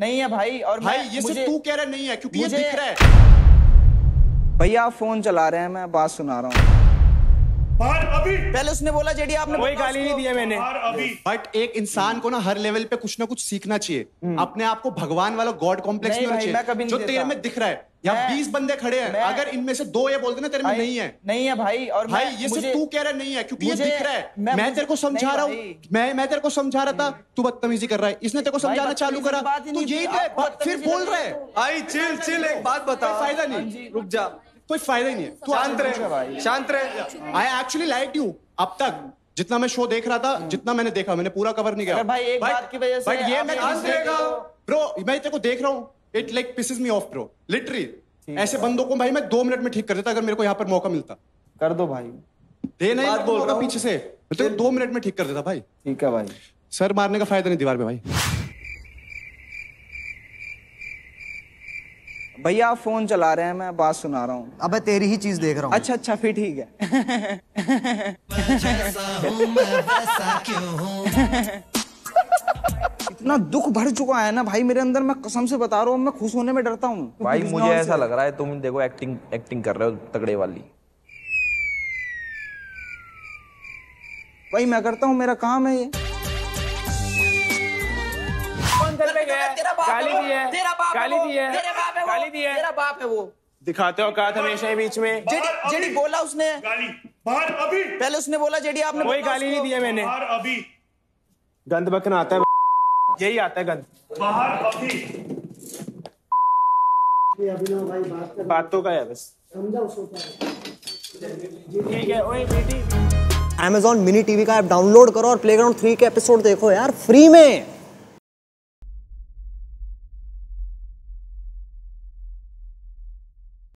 नहीं है भाई और भाई मैं ये मुझे सिर्फ़ तू कह रहा नहीं है क्योंकि ये दिख रहा है। भैया आप फ़ोन चला रहे हैं मैं बात सुना रहा हूँ। पहले उसने बोला जेडी आपने कोई गाली नहीं उसको- दी है मैंने बट एक इंसान को ना हर लेवल पे कुछ ना कुछ सीखना चाहिए। अपने आप को भगवान वाला गॉड कॉम्प्लेक्स नहीं चाहिए जो तेरे में दिख रहा है यहाँ बीस बंदे खड़े हैं अगर इनमें से दो ये बोलते ना तेरे में नहीं है। नहीं है भाई और भाई ये सिर्फ़ तू कह रहा नहीं है क्योंकि ये दिख रहा है। मैं- मैं तेरे को समझा रहा हूँ। मैं मैं तेरे को समझा रहा था तू बदतमीजी कर रहा है। इसने तेरे को समझाना चालू करा। ही तू यही है, फिर बोल रहा है। है। भाई चिल चिल एक बात बता फ़ायदा नहीं। रुक जा। कोई फ़ायदा ही नहीं है। तू शांत रहे। शांत रहे। आई एक्चुअली लाइक यू अब तक जितना मैं शो देख रहा था जितना मैंने देखा मैंने पूरा कवर नहीं किया। भाई एक बात की वजह से बट ये मैं ब्रो मैं तेरे को देख रहा हूँ। It like pisses me off bro literally ऐसे बंदों को भाई मैं दो मिनट में ठीक कर देता अगर मेरे को यहाँ पर मौका मिलता। कर दो भाई। दे नहीं बोल रहा पीछे से। तो दो मिनट में ठीक कर देता भाई। ठीक है भाई। सर मारने का फ़ायदा नहीं दीवार पे भाई। भैया आप फ़ोन चला रहे हैं मैं बात सुना रहा हूँ। अब तेरी ही चीज़ देख रहा हूँ। अच्छा अच्छा फिर ठीक है। इतना दुख भर चुका है ना भाई मेरे अंदर मैं कसम से बता रहा हूँ मैं खुश होने में डरता हूँ। भाई मुझे ऐसा लग रहा है तुम देखो एक्टिंग एक्टिंग कर रहे हो तगड़े वाली। भाई मैं करता हूँ मेरा काम है ये। कौन गया है? गाली दी है। गाली दी है। गाली दी है। तेरा बाप है वो। दिखाते हो का हमेशा बीच में। जेडी जेडी बोला उसने। गाली बाहर अभी। पहले उसने बोला जेडी आपने कोई गाली नहीं उसको। दी है मैंने। बाहर अभी। गंद बकना आता है। यही आता है गंद। बाहर अभी। बातों का है बस। ठीक है ओए बेटी। Amazon मिनी टीवी का ऐप डाउनलोड करो और प्लेग्राउंड थ्री के एपिसोड देखो यार फ्री में।